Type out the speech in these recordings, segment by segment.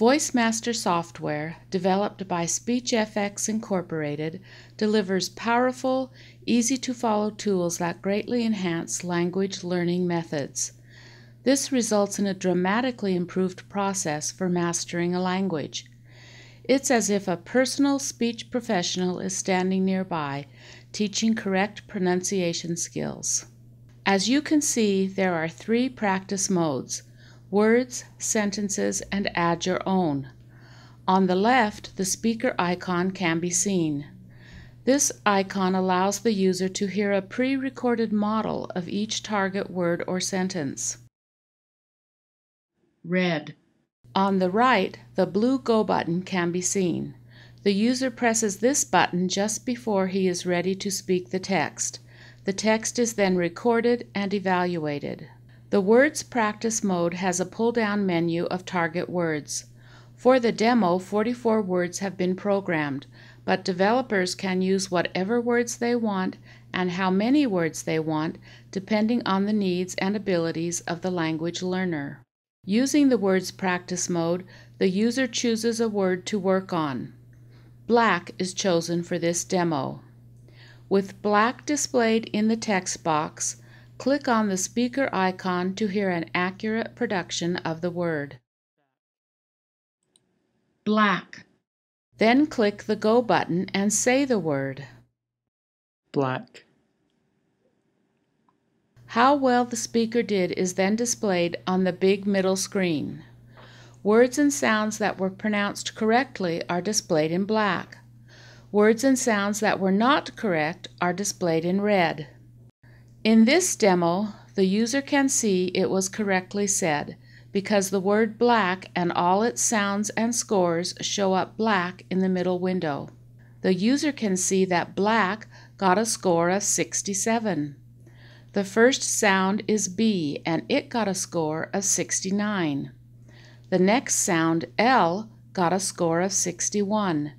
VoiceMaster software, developed by SpeechFX Incorporated, delivers powerful, easy to follow tools that greatly enhance language learning methods. This results in a dramatically improved process for mastering a language. It's as if a personal speech professional is standing nearby, teaching correct pronunciation skills. As you can see, there are three practice modes words, sentences, and add your own. On the left, the speaker icon can be seen. This icon allows the user to hear a pre recorded model of each target word or sentence. Red. On the right, the blue Go button can be seen. The user presses this button just before he is ready to speak the text. The text is then recorded and evaluated. The Words Practice mode has a pull down menu of target words. For the demo, 44 words have been programmed, but developers can use whatever words they want and how many words they want, depending on the needs and abilities of the language learner. Using the Words Practice mode, the user chooses a word to work on. Black is chosen for this demo. With black displayed in the text box, click on the speaker icon to hear an accurate production of the word. Black. Then click the Go button and say the word. Black. How well the speaker did is then displayed on the big middle screen. Words and sounds that were pronounced correctly are displayed in black. Words and sounds that were not correct are displayed in red. In this demo, the user can see it was correctly said because the word black and all its sounds and scores show up black in the middle window. The user can see that black got a score of 67. The first sound is B and it got a score of 69. The next sound L got a score of 61.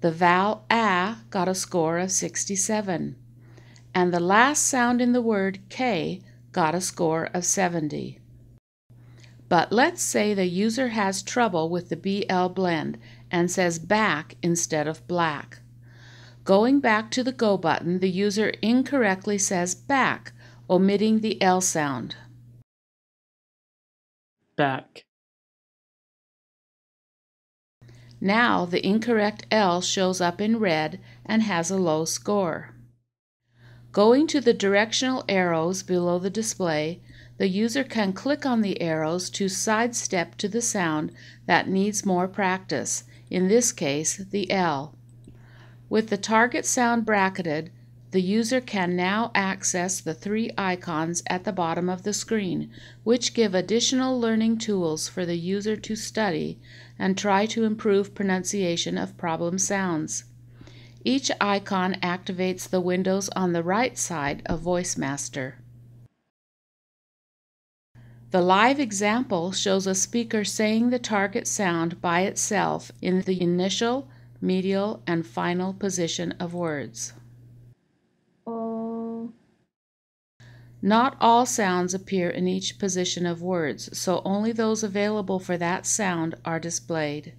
The vowel A got a score of 67. And the last sound in the word K got a score of 70. But let's say the user has trouble with the BL blend and says back instead of black. Going back to the Go button, the user incorrectly says back omitting the L sound. Back. Now the incorrect L shows up in red and has a low score. Going to the directional arrows below the display, the user can click on the arrows to sidestep to the sound that needs more practice, in this case the L. With the target sound bracketed, the user can now access the three icons at the bottom of the screen, which give additional learning tools for the user to study and try to improve pronunciation of problem sounds. Each icon activates the windows on the right side of VoiceMaster. The live example shows a speaker saying the target sound by itself in the initial, medial, and final position of words. Not all sounds appear in each position of words, so only those available for that sound are displayed.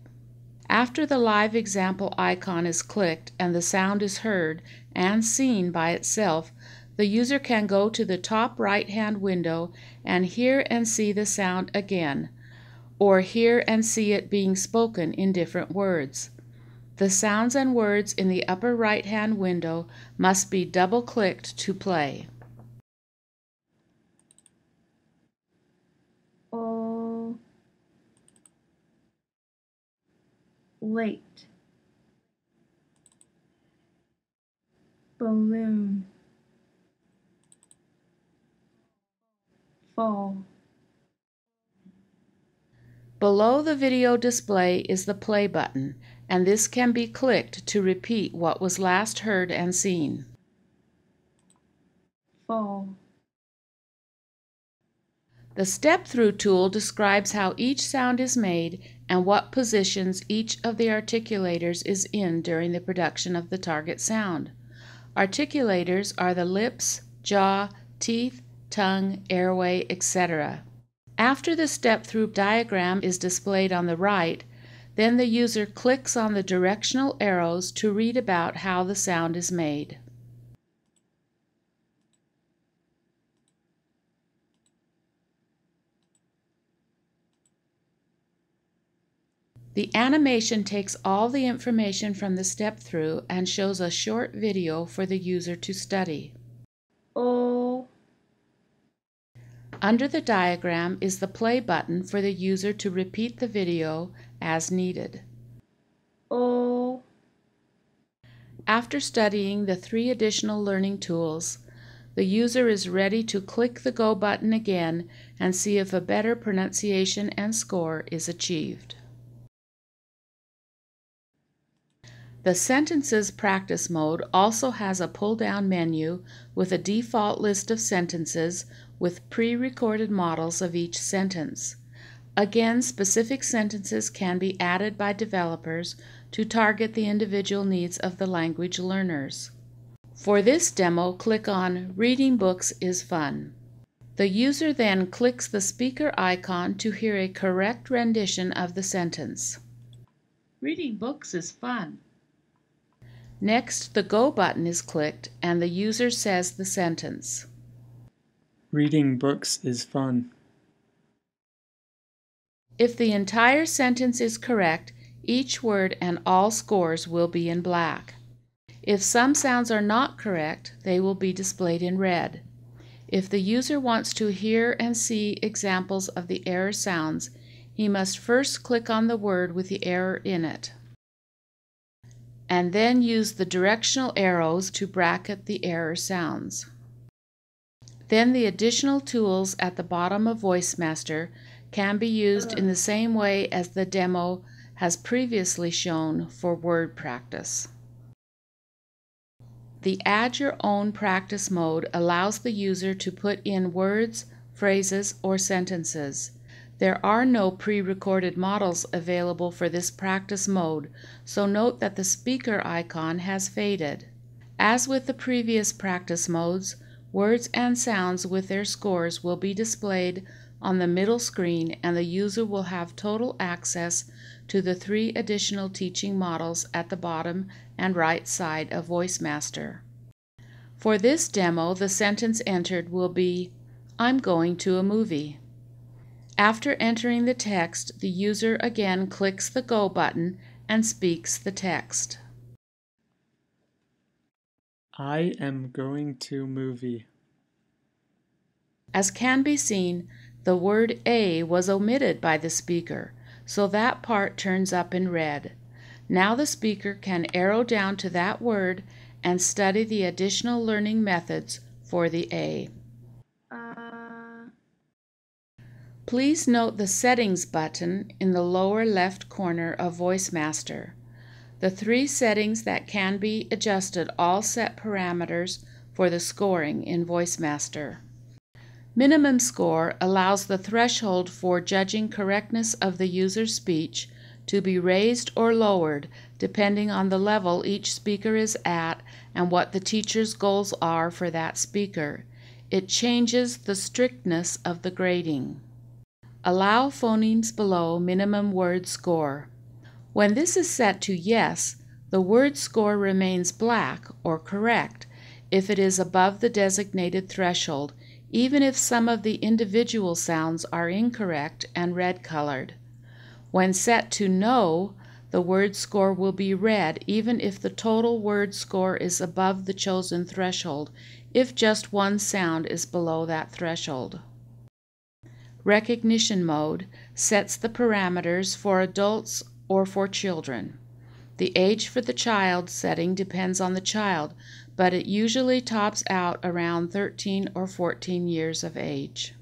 After the live example icon is clicked and the sound is heard and seen by itself, the user can go to the top right hand window and hear and see the sound again, or hear and see it being spoken in different words. The sounds and words in the upper right hand window must be double clicked to play. Late balloon. Fall. Below the video display is the play button, and this can be clicked to repeat what was last heard and seen. fall The step through tool describes how each sound is made and what positions each of the articulators is in during the production of the target sound. Articulators are the lips, jaw, teeth, tongue, airway, etc. After the step through diagram is displayed on the right, Then the user clicks on the directional arrows to read about how the sound is made. The animation takes all the information from the step through and shows a short video for the user to study. O Under the diagram is the play button for the user to repeat the video as needed. O After studying the three additional learning tools, the user is ready to click the Go button again and see if a better pronunciation and score is achieved. The Sentences Practice mode also has a pull down menu with a default list of sentences with pre recorded models of each sentence. Again, specific sentences can be added by developers to target the individual needs of the language learners. For this demo, click on Reading Books is Fun. The user then clicks the speaker icon to hear a correct rendition of the sentence. Reading books is fun. Next, the Go button is clicked and the user says the sentence. Reading books is fun. If the entire sentence is correct, each word and all scores will be in black. If some sounds are not correct, they will be displayed in red. If the user wants to hear and see examples of the error sounds, he must first click on the word with the error in it and then use the directional arrows to bracket the error sounds. Then the additional tools at the bottom of VoiceMaster can be used in the same way as the demo has previously shown for word practice. The Add Your Own Practice mode allows the user to put in words, phrases, or sentences. There are no pre-recorded models available for this practice mode, so note that the speaker icon has faded. As with the previous practice modes, words and sounds with their scores will be displayed on the middle screen and the user will have total access to the three additional teaching models at the bottom and right side of VoiceMaster. For this demo, the sentence entered will be, I'm going to a movie. After entering the text, the user again clicks the Go button and speaks the text. I am going to movie. As can be seen, the word A was omitted by the speaker, so that part turns up in red. Now the speaker can arrow down to that word and study the additional learning methods for the A. Please note the Settings button in the lower left corner of VoiceMaster. The three settings that can be adjusted all set parameters for the scoring in VoiceMaster. Minimum score allows the threshold for judging correctness of the user's speech to be raised or lowered depending on the level each speaker is at and what the teacher's goals are for that speaker. It changes the strictness of the grading. Allow phonemes below minimum word score. When this is set to yes, the word score remains black or correct if it is above the designated threshold, even if some of the individual sounds are incorrect and red colored. When set to no, the word score will be red even if the total word score is above the chosen threshold, if just one sound is below that threshold. Recognition mode sets the parameters for adults or for children. The age for the child setting depends on the child, but it usually tops out around 13 or 14 years of age.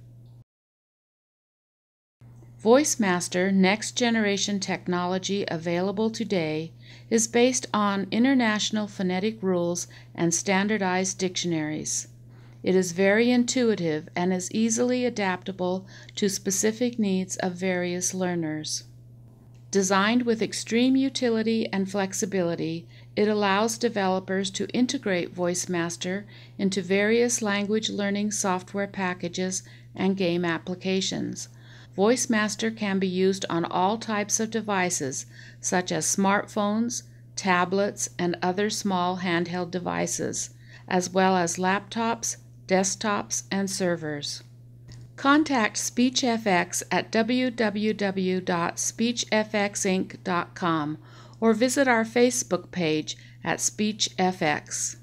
VoiceMaster next generation technology available today is based on international phonetic rules and standardized dictionaries. It is very intuitive and is easily adaptable to specific needs of various learners. Designed with extreme utility and flexibility, it allows developers to integrate VoiceMaster into various language learning software packages and game applications. VoiceMaster can be used on all types of devices, such as smartphones, tablets, and other small handheld devices, as well as laptops, desktops, and servers. Contact SpeechFX at www.speechfxinc.com or visit our Facebook page at SpeechFX.